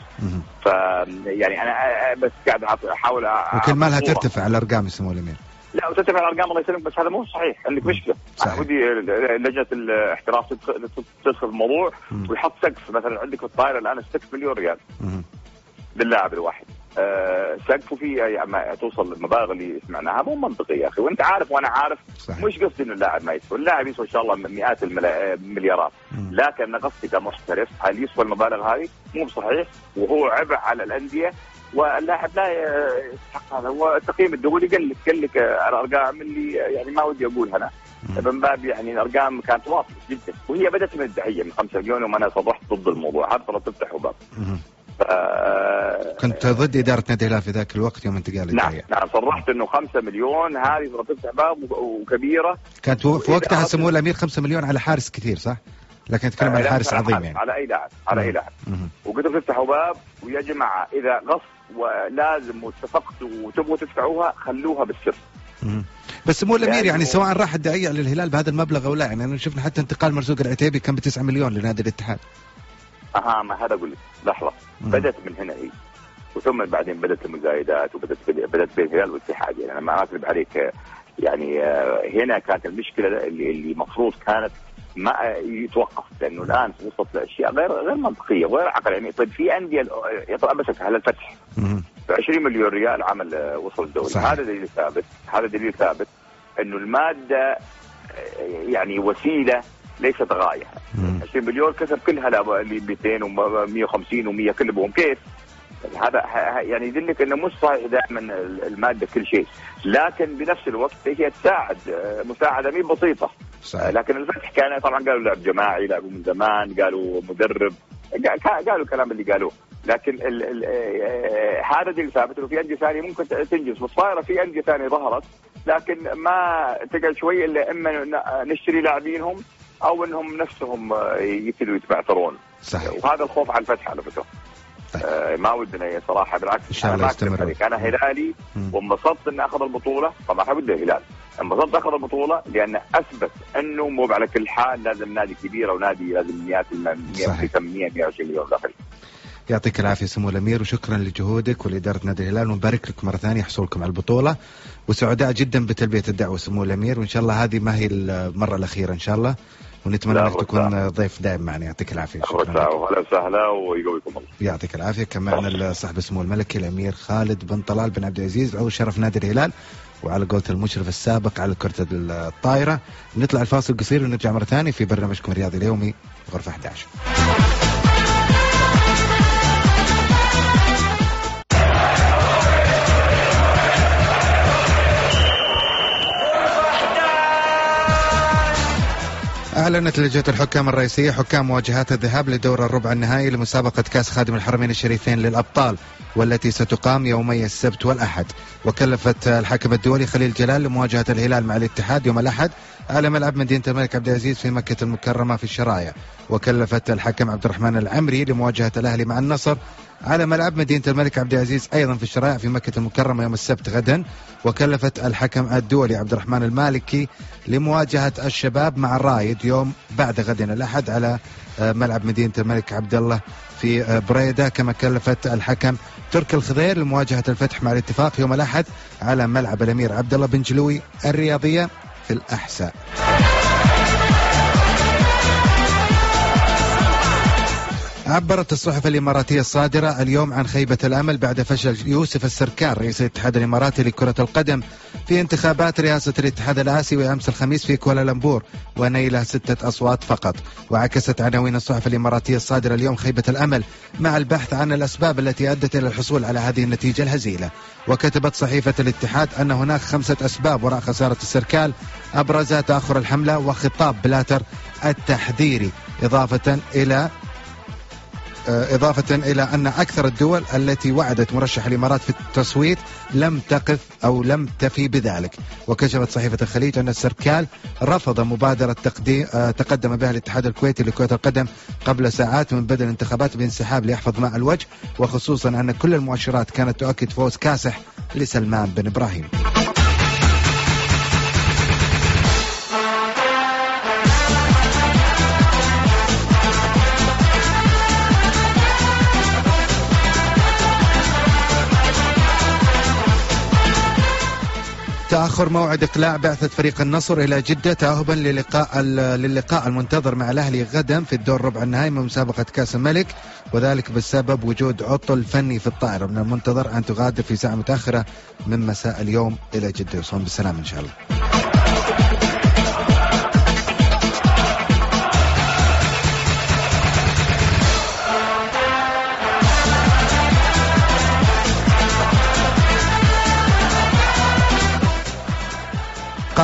ف يعني أنا بس قاعد احاول وكل مالها. ترتفع الأرقام يسموه الأمير لا وترتفع الأرقام الله يسلمك بس هذا مو صحيح عندك مشكلة صحيح. ودي لجنة الاحتراف تدخل الموضوع. ويحط سقف مثلا عندك في الطائرة الآن 6 مليون ريال. للاعب الواحد سقفه فيه يعني ما توصل المبالغ اللي سمعناها. مو منطقي يا أخي. وأنت عارف وأنا عارف صحيح. مش قصدي إنه اللاعب ما يسوى، اللاعب يسوى إن شاء الله مئات المليارات،. لكن أنا قصدي كمحترف هل يسوى المبالغ هذه؟ مو بصحيح. وهو عبء على الأندية. واللاعب لا يستحق هذا. هو التقييم الدولي قال لك قال لك الأرقام اللي يعني ما ودي اقولها أنا. من باب يعني الأرقام كانت واضحة جدا. وهي بدأت من الدعيه من 5 مليون يوم أنا صرحت ضد الموضوع. هذا ترى تفتح باب. كنت ضد إدارة نادي الهلال في ذاك الوقت يوم انتقال نعم نعم صرحت إنه 5 مليون هذه تفتح باب وكبيرة كانت في وقتها سموه الأمير 5 مليون على حارس كثير صح؟ لكن نتكلم عن حارس عظيم يعني على أي لاعب على أي. لاعب. وقدروا تفتحوا باب ويا جماعة إذا غصب ولازم واتفقتوا وتبغوا تدفعوها خلوها بالسر. بس مو الأمير يعني سواء راح الدعية للهلال بهذا المبلغ أو لا يعني أنا شفنا حتى انتقال مرزوق العتيبي كان ب 9 مليون لنادي الاتحاد أها ما هذا أقول لك لحظة مم. بدأت من هنا هي وثم بعدين بدأت المزايدات وبدأت بدأت بين الهلال والاتحاد يعني أنا ما اكذب عليك يعني آه، هنا كانت المشكلة اللي اللي المفروض كانت ما يتوقف لأنه الآن وصلت لأشياء غير غير منطقية وغير عقل يعني طيب في أندية آه، طبعا بس على الفتح. ب 20 مليون ريال عمل آه، وصل الدوري. هذا دليل ثابت هذا دليل ثابت إنه المادة يعني وسيلة ليست غاية. مم. 20 مليون كسب كلها لا- اللي 200 و150 و100 كلهم كيف؟ هذا يعني يدلك إنه مش صحيح دائما المادة كل شيء، لكن بنفس الوقت هي تساعد آه، مساعدة مي بسيطة، آه، صحيح. لكن الفتح كان طبعا قالوا لعب جماعي لعبوا من زمان قالوا مدرب. قالوا الكلام اللي قالوه. لكن ال آه، هذا دليل ثابت إنه في أندية ثانية ممكن تنجز. والصايرة في أندية ثانية ظهرت لكن ما تقعد شوي إلا إما نشتري لاعبينهم أو إنهم نفسهم آه، يبتدوا يتبعثرون. صحيح. وهذا الخوف على الفتح على فكرة. طيب. آه ما ودنا صراحة بالعكس إن شاء الله يستمر. أنا هلالي. وانبسطت انه أخذ البطولة. طبعا حبدا الهلال انبسطت أخذ البطولة لأنه أثبت إنه مو على كل حال لازم نادي كبير أو نادي لازم مئات الم- صحيح. 100 120 مليون داخل يعطيك العافية سمو الأمير وشكرا لجهودك ولإدارة نادي الهلال. ونبارك لك مرة ثانية حصولكم على البطولة. وسعداء جدا بتلبية الدعوة سمو الأمير. وإن شاء الله هذه ما هي المرة الأخيرة إن شاء الله. ونتمنى أنك تكون ضيف دائم معنا. يعطيك العافية. شكرا. أهلا وسهلا ويقويكم الله. يعطيك العافية. كان معنا صاحب السمو الملكي الأمير خالد بن طلال بن عبد العزيز عضو شرف نادي الهلال. وعلى قولة المشرف السابق على كرة الطائرة. نطلع الفاصل قصير ونرجع مرة ثانية في برنامجكم الرياضي اليومي غرفة 11 أعلنت لجنة الحكام الرئيسية حكام مواجهات الذهاب لدور الربع النهائي لمسابقة كأس خادم الحرمين الشريفين للأبطال والتي ستقام يومي السبت والأحد. وكلفت الحكم الدولي خليل جلال لمواجهة الهلال مع الاتحاد يوم الأحد على ملعب مدينة الملك عبد العزيز في مكة المكرمة في الشرايع وكلفت الحكم عبد الرحمن العمري لمواجهة الأهلي مع النصر على ملعب مدينة الملك عبد العزيز أيضا في الشرايع في مكة المكرمة يوم السبت غدا وكلفت الحكم الدولي عبد الرحمن المالكي لمواجهة الشباب مع الرايد يوم بعد غد الأحد على آه، ملعب مدينة الملك عبد الله في آه، بريدة. كما كلفت الحكم ترك الخضير لمواجهة الفتح مع الاتفاق يوم الأحد على ملعب الأمير عبد الله بن جلوي الرياضية في الأحساء. عبرت الصحف الإماراتية الصادرة اليوم عن خيبة الأمل بعد فشل يوسف السركار رئيس الاتحاد الإماراتي لكرة القدم في انتخابات رئاسة الاتحاد الآسيوي أمس الخميس في كوالالمبور ونيل ستة أصوات فقط. وعكست عناوين الصحف الإماراتية الصادرة اليوم خيبة الأمل مع البحث عن الأسباب التي أدت إلى الحصول على هذه النتيجة الهزيلة. وكتبت صحيفة الاتحاد أن هناك خمسة أسباب وراء خسارة السركال أبرزها تأخر الحملة وخطاب بلاتر التحذيري إضافة إلى إضافة إلى أن أكثر الدول التي وعدت مرشح الإمارات في التصويت لم تقف أو لم تفي بذلك. وكشفت صحيفة الخليج أن السركال رفض مبادرة تقديم آه، تقدم بها الاتحاد الكويتي لكرة القدم قبل ساعات من بدء الانتخابات بانسحاب ليحفظ ماء الوجه وخصوصا أن كل المؤشرات كانت تؤكد فوز كاسح لسلمان بن إبراهيم. تأخر موعد إقلاع بعثة فريق النصر إلى جدة تأهبا للقاء للقاء المنتظر مع الأهلي غدا في الدور ربع النهائي من مسابقة كأس الملك وذلك بسبب وجود عطل فني في الطائرة. من المنتظر أن تغادر في ساعة متأخرة من مساء اليوم إلى جدة. يوصلون بالسلام إن شاء الله.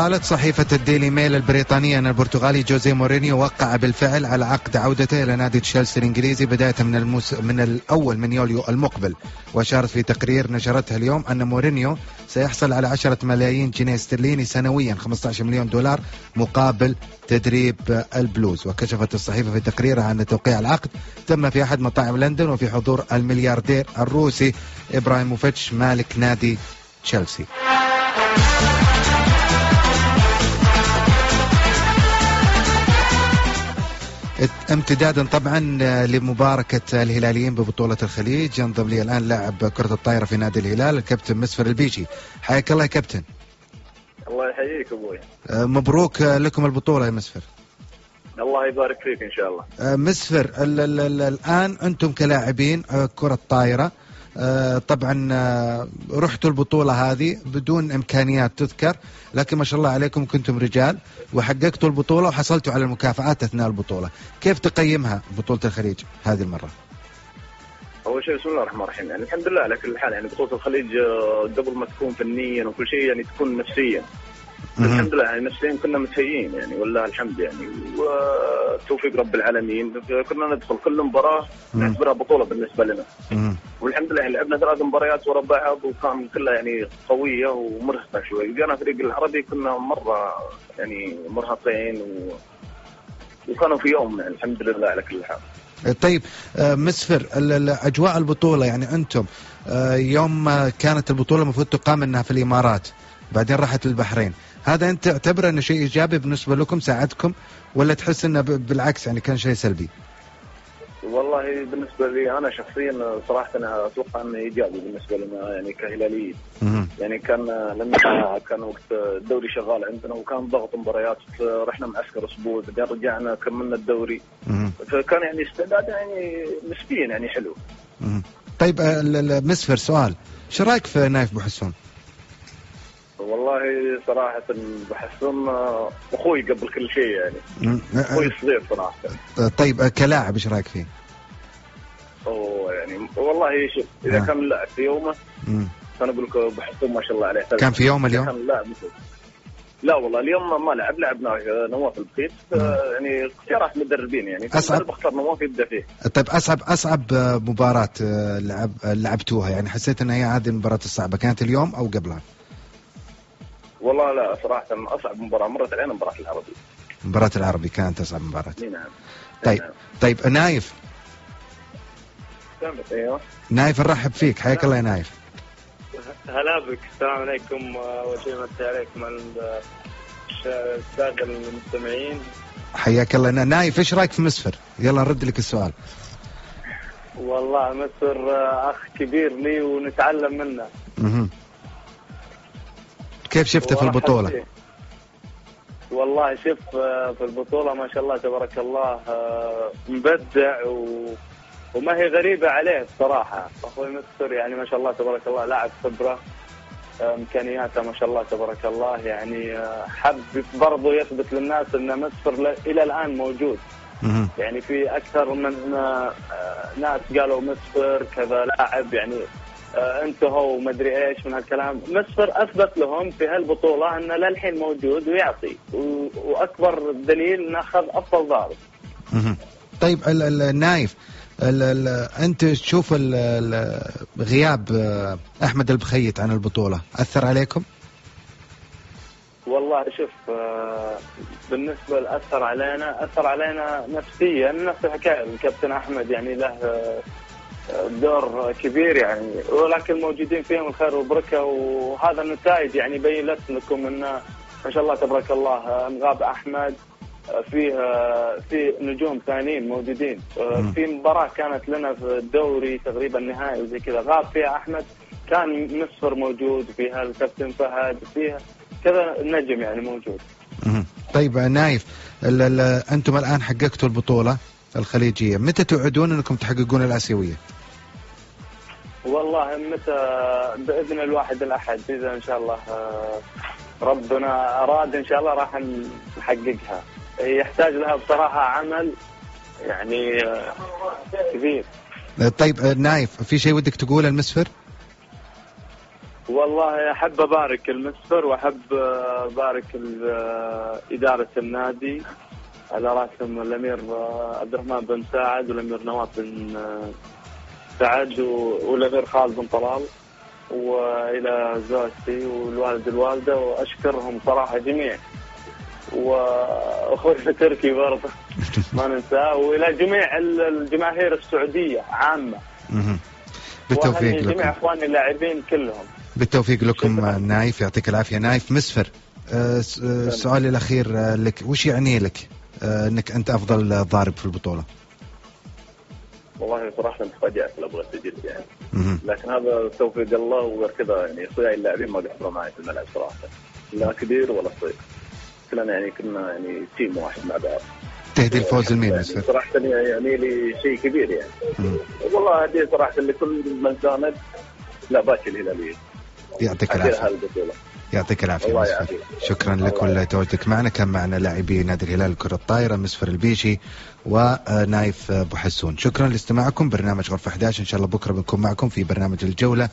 قالت صحيفة الديلي ميل البريطانية أن البرتغالي جوزيه مورينيو وقع بالفعل على عقد عودته إلى نادي تشيلسي الإنجليزي بداية من الموس... من الأول من يوليو المقبل. وأشارت في تقرير نشرتها اليوم أن مورينيو سيحصل على 10 ملايين جنيه استرليني سنويا 15 مليون دولار مقابل تدريب البلوز. وكشفت الصحيفة في تقريرها أن توقيع العقد تم في أحد مطاعم لندن وفي حضور الملياردير الروسي إبراهيموفيتش مالك نادي تشيلسي. امتدادا طبعا لمباركة الهلاليين ببطولة الخليج. ينضم لي الآن لاعب كرة الطايرة في نادي الهلال الكابتن مسفر البيجي. حياك الله يا كابتن. الله يحييك أبوي. أه، مبروك لكم البطولة يا مسفر. الله يبارك فيك إن شاء الله. أه، مسفر ال ال ال الآن أنتم كلاعبين أه، كرة طايرة آه، طبعا آه، رحتوا البطولة هذه بدون إمكانيات تذكر لكن ما شاء الله عليكم كنتم رجال وحققتوا البطولة وحصلتوا على المكافآت أثناء البطولة. كيف تقيمها بطولة الخليج هذه المرة؟ أول شيء بسم الله الرحمن الرحيم. يعني الحمد لله على كل حال. يعني بطولة الخليج آه، قبل ما تكون فنيا وكل شيء يعني تكون نفسيا. الحمد لله يعني نفسيا كنا متهيئين يعني والله الحمد يعني. وتوفيق رب العالمين. كنا ندخل كل مباراة نعتبرها بطولة بالنسبة لنا. والحمد لله لعبنا ثلاث مباريات ورا بعض وكان كلها يعني قوية ومرهقة شوي. جانا فريق العربي كنا مرة يعني مرهقين و... وكانوا في يوم يعني الحمد لله على كل حال. طيب آه، مسفر أجواء البطولة يعني أنتم آه، يوم كانت البطولة المفروض تقام إنها في الإمارات بعدين راحت للبحرين. هذا أنت تعتبره إنه شيء إيجابي بالنسبة لكم ساعدكم ولا تحس إنه بالعكس يعني كان شيء سلبي؟ والله بالنسبة لي أنا شخصيا صراحة أنا أتوقع إنه إيجابي بالنسبة لنا يعني كهلاليين يعني كان لما كان وقت الدوري شغال عندنا وكان ضغط مباريات رحنا معسكر أسبوع بعدين رجعنا كملنا الدوري فكان يعني استعداد يعني نسبيا يعني حلو. طيب مسفر سؤال شو رأيك في نايف بوحسون؟ والله صراحة بحسهم أخوي قبل كل شيء يعني أخوي الصغير صراحة طيب كلاعب إيش رأيك فيه؟ أوه يعني والله شوف إذا آه. كان لاعب في يومه أنا أقول لك بحسهم ما شاء الله عليه كان في يوم اليوم؟ كان لاعب لا والله اليوم ما لعب لعبنا نواف البخيت يعني اختيارات مدربين يعني اصعب بختار نواف يبدأ فيه طيب اصعب أصعب مباراة آه، لعب لعبتوها يعني حسيت إن هي هذه المباراة الصعبة كانت اليوم أو قبلها؟ والله لا صراحة أصعب مباراة مرت علينا مباراة العربي. مباراة العربي كانت أصعب مباراة. نعم. طيب نعم. طيب نايف. أيوه. نايف نرحب فيك. حياك الله يا نايف. هلا بك. السلام عليكم اول شيء مسي عليكم السادة المستمعين. حياك الله. نايف إيش رأيك في مسفر؟ يلا نرد لك السؤال. والله مسفر أخ كبير لي ونتعلم منه. أها كيف شفته في البطولة؟ والله شوف آه، في البطولة ما شاء الله تبارك الله آه، مبدع و... وما هي غريبة عليه الصراحة. أخوي مستر يعني ما شاء الله تبارك الله لاعب خبرة آه، إمكانياته ما شاء الله تبارك الله يعني حب برضه يثبت للناس أن مستر إلى الآن موجود. يعني في أكثر من ناس قالوا مستر كذا لاعب يعني انتهوا ومدري إيش من هالكلام. مسفر اثبت لهم في هالبطولة انه للحين موجود ويعطي. وأكبر دليل انه اخذ افضل ضارب طيب النايف ال ال أنت تشوف ال ال غياب آه، أحمد البخيت عن البطولة أثر عليكم؟ والله شوف آه، بالنسبة اثر علينا أثر علينا نفسيا نفس الحكاية. الكابتن أحمد يعني له آه، دور كبير يعني ولكن موجودين فيهم الخير والبركة وهذا النتائج يعني بين لكم انه ما شاء الله تبارك الله آه، غاب احمد فيه في نجوم ثانيين موجودين. في مباراة كانت لنا في الدوري تقريبا نهائي وزي كذا. غاب فيها أحمد كان مسفر موجود فيها الكابتن فهد فيها كذا نجم يعني موجود. طيب نايف أنتم الآن حققتوا البطولة. الخليجية. متى توعدون أنكم تحققون الآسيوية؟ والله متى؟ بإذن الواحد الأحد اذا إن شاء الله. آه، ربنا أراد إن شاء الله راح نحققها. يحتاج لها بصراحة عمل يعني آه، كبير. طيب نايف في شيء ودك تقوله المسفر؟ والله أحب أبارك المسفر وأحب أبارك إدارة النادي. على راسهم الأمير عبد الرحمن بن ساعد والأمير نواف بن سعد والأمير خالد بن طلال وإلى زوجتي والوالد الوالدة وأشكرهم صراحة جميع. وأخوي تركي برضه ما ننساه. وإلى جميع الجماهير السعودية عامة. بالتوفيق لكم جميع إخواني اللاعبين كلهم. بالتوفيق لكم. نايف. يعطيك العافية. نايف مسفر. آه، السؤال الأخير آه، لك. وش يعني لك؟ آه، إنك أنت أفضل ضارب في البطولة؟ والله صراحة تفاجأت أبغى اسجل يعني. لكن هذا توفيق الله وغير كذا يعني اخوياي اللاعبين ما قصروا معي في الملعب صراحة. لا كبير ولا صغير. كلنا يعني كنا يعني team واحد مع بعض. تهدي الفوز لمين يعني صراحة يعني لي شيء كبير يعني. مم. والله هديه صراحة لكل من ساند لا باكر الهلالية. يعطيك العافية. يعطيك العافية شكرا لك ولتواجدك معنا. كان معنا لاعبي نادي الهلال كرة الطائرة مسفر البيشي ونايف أبو حسون. شكرا لاستماعكم. برنامج غرفة 11 إن شاء الله بكرة بنكون معكم في برنامج الجولة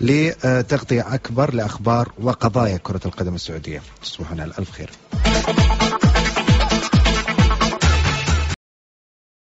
لتغطية أكبر لأخبار وقضايا كرة القدم السعودية. تصبحون على ألف خير.